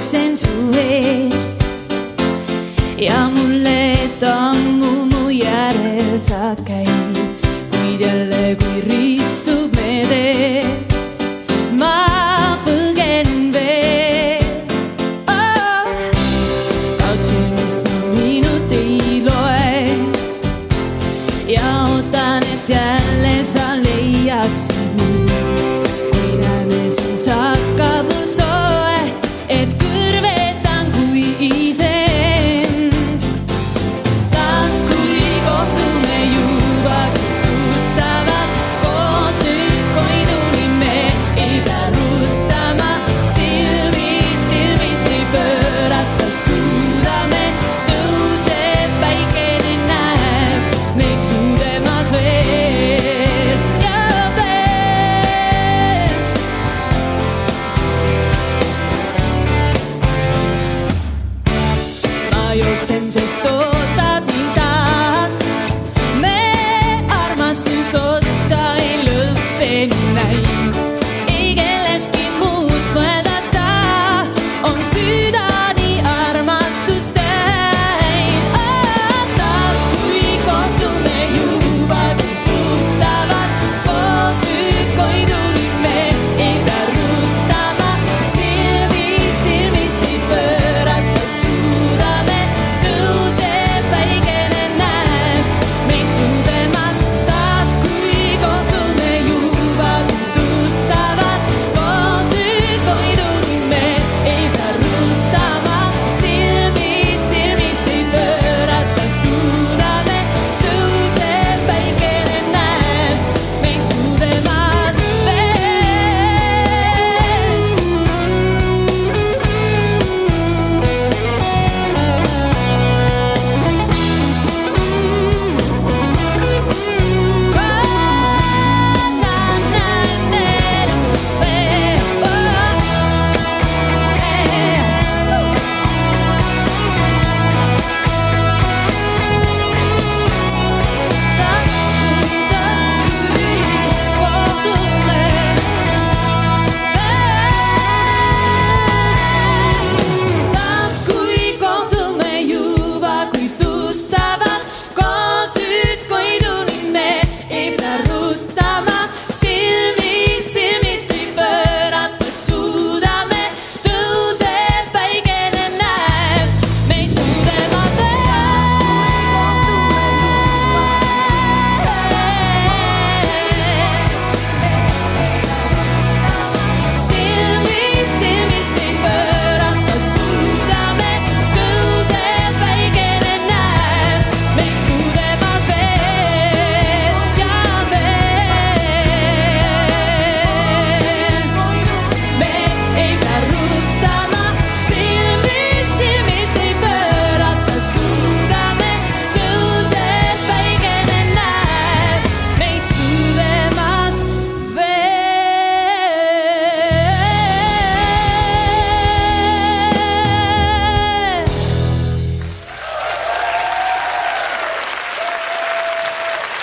jooksen su eest ja mulle, et ammu mu järel sa käid, kuid jälle, kui ristub me tee, ma põgenen veel oh,. kaotsin vist minut ei loe ja ootan, et jälle sa leiaksid mind, kui näeme siis hakka. Mallorca sense tot el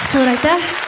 suur aitäh!